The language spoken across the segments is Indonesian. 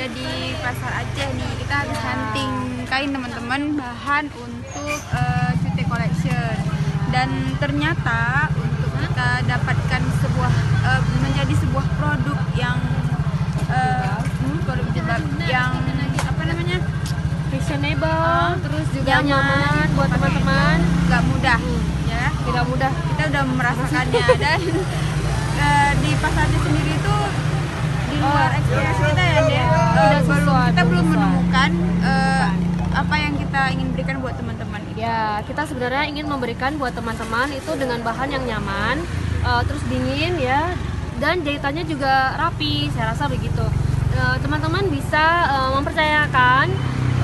ada di pasar Aceh nih. Kita habis hunting kain teman-teman bahan untuk uh, cuti collection. Dan ternyata untuk kita dapatkan sebuah uh, menjadi sebuah produk yang uh, produk jilbab yang apa namanya? Fashionable Ah, terus juga nyaman, nyaman buat teman-teman. Nggak mudah Hmm. ya. Tidak mudah. Kita udah merasakannya. Dan eh, di pasarnya sendiri itu menemukan eh, apa yang kita ingin berikan buat teman-teman Ya, kita sebenarnya ingin memberikan buat teman-teman itu dengan bahan yang nyaman, eh, terus dingin ya, dan jahitannya juga rapi. Saya rasa begitu. Eh, teman-teman bisa eh, mempercayakan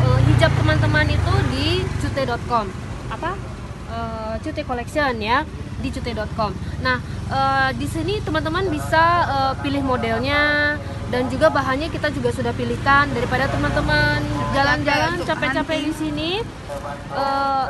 eh, hijab teman-teman itu di cute.com. Apa? Eh, cute collection ya di cute.com. Nah, eh, di sini teman-teman bisa eh, pilih modelnya dan juga bahannya kita juga sudah pilihkan daripada teman-teman jalan-jalan capek-capek di sini eh,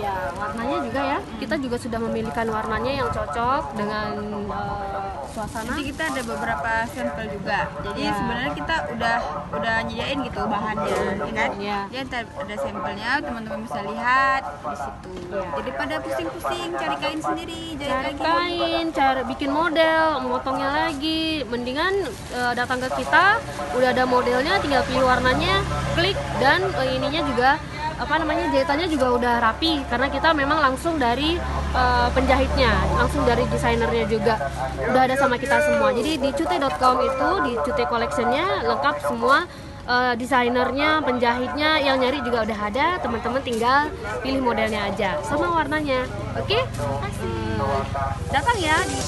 ya warnanya juga ya kita juga sudah memilihkan warnanya yang cocok dengan eh, suasana Nanti kita ada beberapa sampel juga. Jadi Ya. sebenarnya kita udah udah nyediain gitu bahannya, ya kan? Ya. Ntar ada sampelnya, teman-teman bisa lihat di situ. Ya. Jadi pada pusing-pusing cari kain sendiri, cari lagi. kain cari bikin model motongnya lagi mendingan eh, datang ke kita udah ada modelnya tinggal pilih warnanya klik dan eh, ininya juga apa namanya jahitannya juga udah rapi karena kita memang langsung dari eh, penjahitnya langsung dari desainernya juga udah ada sama kita semua. Jadi di cute.com itu di cute collectionnya lengkap semua eh, desainernya penjahitnya yang nyari juga udah ada teman-teman tinggal pilih modelnya aja sama warnanya. Oke? Kasih datang ya di